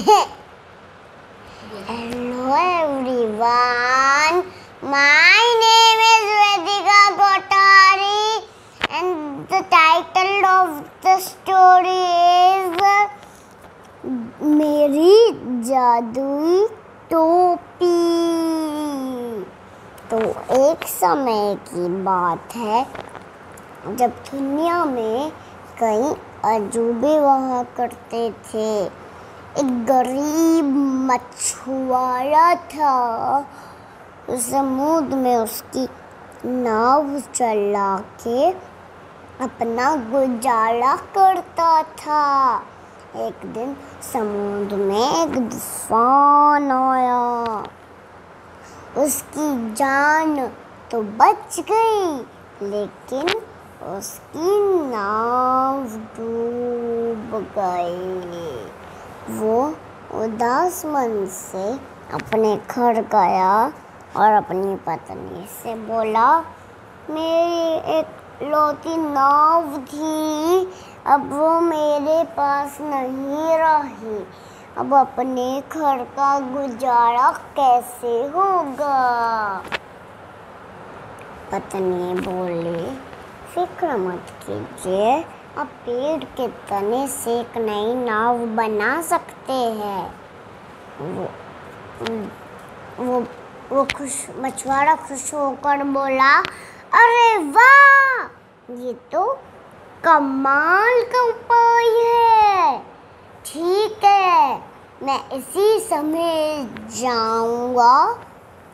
Hello everyone, my name is Vedika Kotari and the title of the story is मेरी जादुई टोपी तो एक समय की बात है जब दुनिया में कई अजूबे वहाँ करते थे एक गरीब मछुआरा था। समुद्र में उसकी नाव चला के अपना गुजारा करता था। एक दिन समुद्र में एक तूफ़ान आया। उसकी जान तो बच गई, लेकिन उसकी नाव डूब गई। उदास मन से अपने घर गया और अपनी पत्नी से बोला, मेरी एक लौती नाव थी, अब वो मेरे पास नहीं रही। अब अपने घर का गुजारा कैसे होगा? पत्नी बोली, फ़िक्र मत कीजिए अब पेड़ के तने से एक नई नाव बना सकते हैं। वो वो वो खुश, मछुआरा खुश होकर बोला, अरे वाह! ये तो कमाल का उपाय है। ठीक है, मैं इसी समय जाऊँगा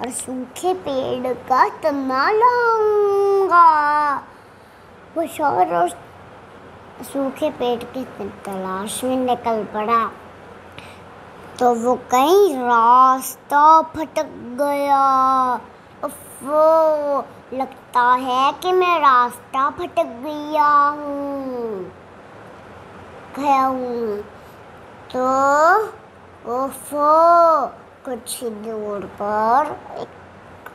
और सूखे पेड़ का तना लाऊँगा। वो शौर सूखे पेड़ की तलाश में निकल पड़ा। तो वो कहीं रास्ता भटक गया। वो लगता है कि मैं रास्ता भटक गया हूँ। गया हूँ। तो ओफो कुछ दूर पर एक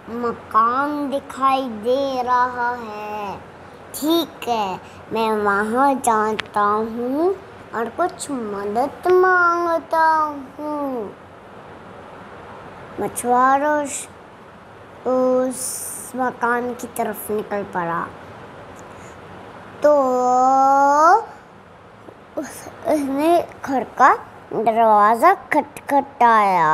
मकान दिखाई दे रहा है। ठीक है, मैं वहाँ जाता हूँ और कुछ मदद माँगता हूँ। मछुआरा उस मकान की तरफ़ निकल पड़ा। तो उसने घर का दरवाज़ा खटखटाया।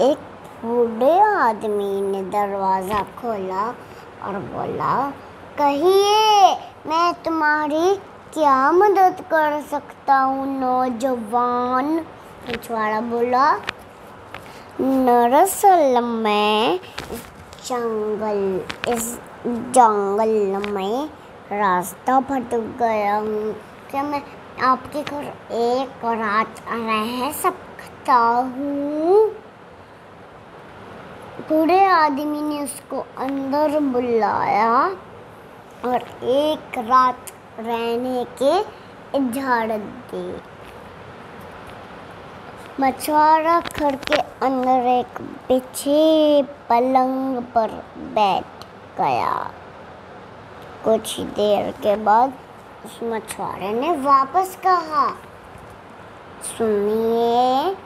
एक बूढ़े आदमी ने दरवाज़ा खोला और बोला, कहिए, मैं तुम्हारी क्या मदद कर सकता हूँ, नौजवान? पिछवाड़ा बोला दरअसल मैं जंगल, इस जंगल में रास्ता भटक गया हूँ। क्या मैं आपके घर एक रात रह सकता हूँ? बूढ़े आदमी ने उसको अंदर बुलाया और एक रात रहने के इजाज़त दी। मछुआरा घर के अंदर एक बिछे पलंग पर बैठ गया। कुछ देर के बाद उस मछुआरे ने वापस कहा, सुनिए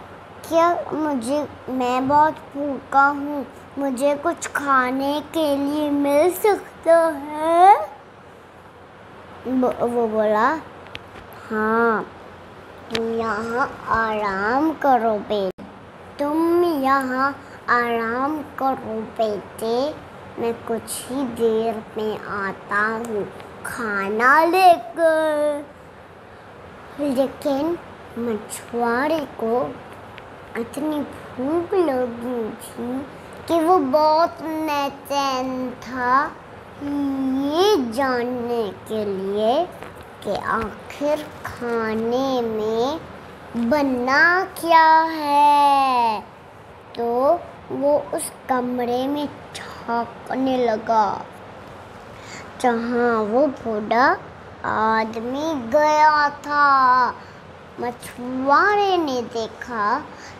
क्या मुझे, मैं बहुत भूखा हूँ। मुझे कुछ खाने के लिए मिल सकता है? वो बोला हाँ तुम यहाँ आराम करो बेटे। तुम यहाँ आराम करो बेटे। मैं कुछ ही देर में आता हूँ, खाना लेकर। लेकिन मछुआरे को इतनी भूख लगी थी कि वो बहुत नैचैन था ये जानने के लिए कि आखिर खाने में बनना क्या है। तो वो उस कमरे में झांकने लगा, जहाँ वो बूढ़ा आदमी गया था। मछुआरे ने देखा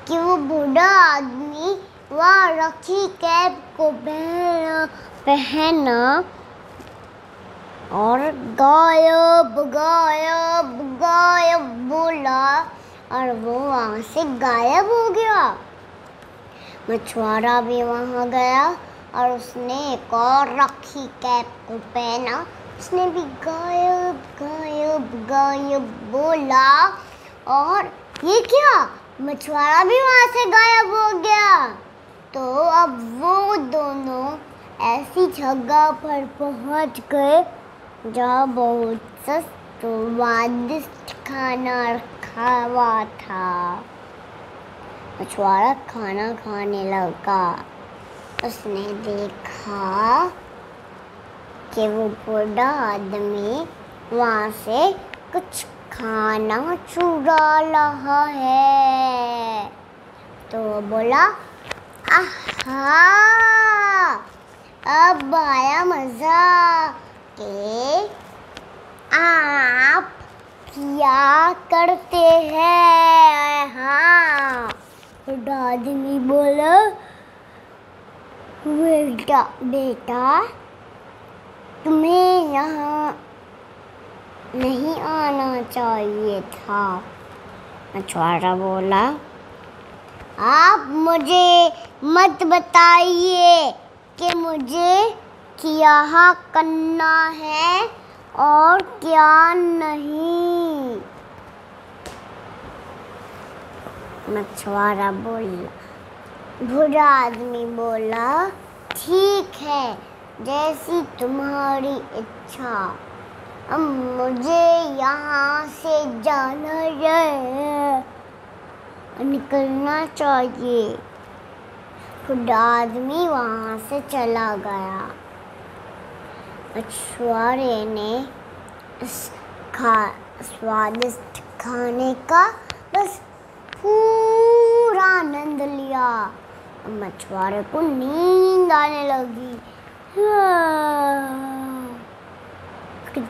कि वो बूढ़ा आदमी वहाँ रखी कैब को पहना पहना और गायब गायब गायब बोला और वो वहाँ से गायब हो गया। मछुआरा भी वहाँ गया और उसने एक और रखी कैप को पहना। उसने भी गायब गायब गायब बोला और ये क्या? मछुआरा भी वहाँ से गायब हो गया। तो अब वो दोनों ऐसी जगह पर पहुँच गए जहाँ बहुत सा स्वादिष्ट खाना रखा हुआ था। मछुआरा खाना खाने लगा। उसने देखा कि वो बूढ़ा आदमी वहाँ से कुछ खाना चुरा रहा है। तो बोला, आहा, अब आया मज़ा के आप क्या करते हैं? हाँ आदमी बोला, बेटा बेटा, तुम्हें यहाँ नहीं आना चाहिए था। मछुआरा बोला, आप मुझे मत बताइए कि मुझे क्या करना है और क्या नहीं। मछुआरा बोला, बुरा आदमी बोला, ठीक है, जैसी तुम्हारी इच्छा। मुझे यहाँ से जाना है। निकलना चाहिए। खुद आदमी वहाँ से चला गया। मछुआरे ने इस खा, स्वादिष्ट खाने का बस पूरा आनंद लिया। मछुआरे को नींद आने लगी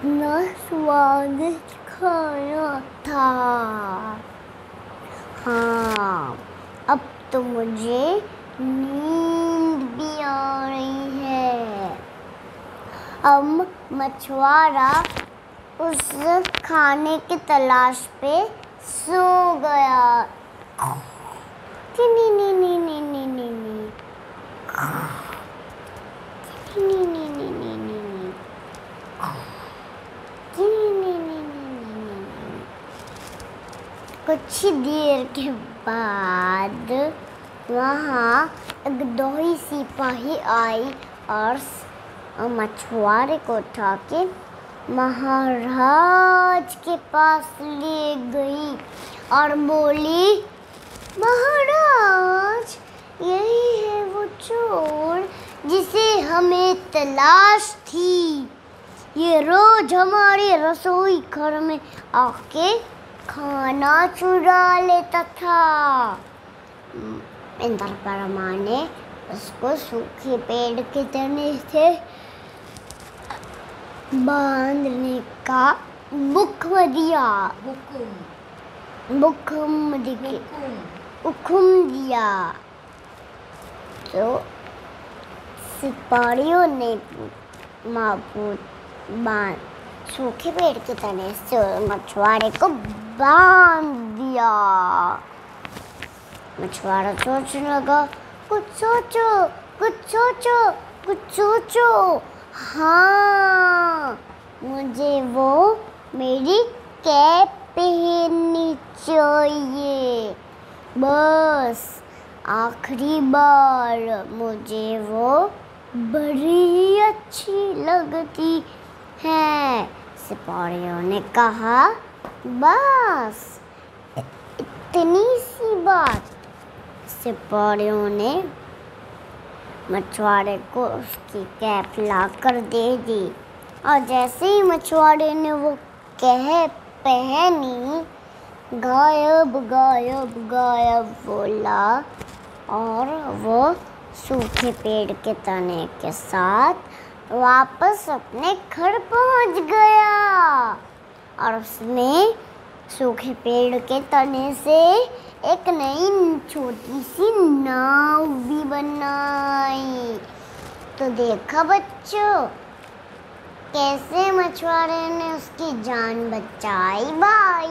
कितना स्वादिष्ट खाना था हाँ अब तो मुझे नींद भी आ रही है अब मछुआरा उस खाने की तलाश पे सो गया नी नी नी नी नी नी नी नी नी नी नी कुछ देर के बाद वहाँ एक दोही सिपाही आई और मछुआरे को उठा के महाराज के पास ले गई और बोली, महाराज, यही है वो चोर जिसे हमें तलाश थी। ये रोज हमारे रसोई घर में आके खाना चुरा लेता था। इंद्र परमा ने उसको सूखे पेड़ के तने से बांधने का बुख दिया। बुखम दिखे। दिया। तो सिपाहियों ने मापूत बाँध सूखे पेड़ के तने से मछुआरे को बाँध दिया मछुआरा सोचने लगा कुछ सोचो कुछ सोचो कुछ सोचो हाँ मुझे वो मेरी कैप पहननी चाहिए। बस, आखिरी बार मुझे वो बड़ी अच्छी लगती है। सिपाहियों ने कहा बस। इतनी सी बात। सिपाहियों ने मछुआरे को उसकी कैप ला कर दे दी। और जैसे ही मछुआरे ने वो कह पहनी, गायब गायब गायब बोला। और वो सूखे पेड़ के तने के साथ वापस अपने घर पहुँच गया। और उसने सूखे पेड़ के तने से एक नई छोटी सी नाव भी बनाई। तो देखा बच्चों, कैसे मछुआरे ने उसकी जान बचाई बाई